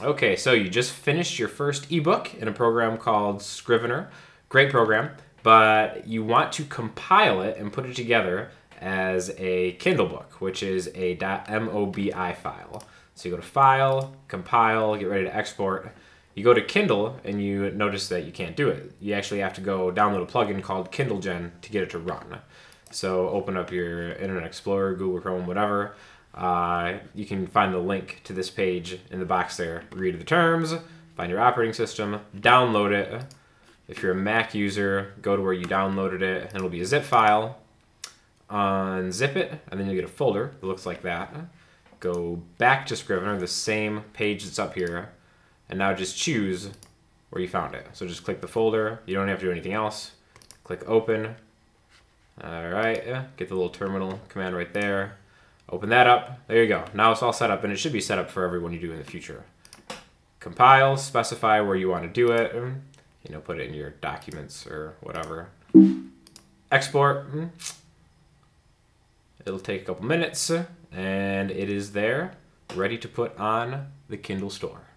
Okay, so you just finished your first ebook in a program called Scrivener. Great program, but you want to compile it and put it together as a Kindle book, which is a .mobi file. So you go to File, Compile, get ready to export. You go to Kindle and you notice that you can't do it. You actually have to go download a plugin called KindleGen to get it to run. So open up your Internet Explorer, Google Chrome, whatever. Uh, you can find the link to this page in the box there. Read the terms, find your operating system, download it. If you're a Mac user, go to where you downloaded it, and it'll be a zip file. Unzip it, and then you'll get a folder that looks like that. Go back to Scrivener, the same page that's up here, and now just choose where you found it. So just click the folder. You don't have to do anything else. Click open. All right, get the little terminal command right there. Open that up. There you go. Now it's all set up, and it should be set up for everyone you do in the future. Compile, specify where you want to do it. Mm, you know, put it in your documents or whatever. Export. Mm. It'll take a couple minutes, and it is there, ready to put on the Kindle store.